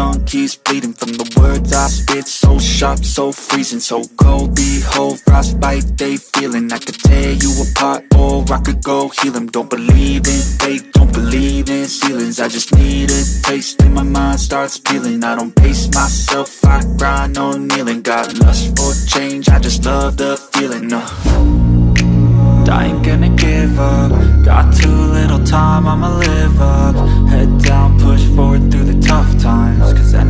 tongue bleeding From the words I spit, so sharp, so freezing So cold, behold, frostbite they feeling. I could tear you apart or I could go heal them Don't believe in fate, don't believe in ceilings. I just need a taste and my mind starts peeling. I don't pace myself, I grind on kneeling. Got lust for change, I just love the feeling uh. I ain't gonna give up. Got too little time, I'ma live up. Head down, push forward the tough times Cause anything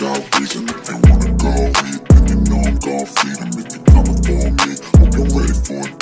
without reason If you wanna go eat, then you know I'm gon' feed feed 'em. If you coming for me, hope you're ready for it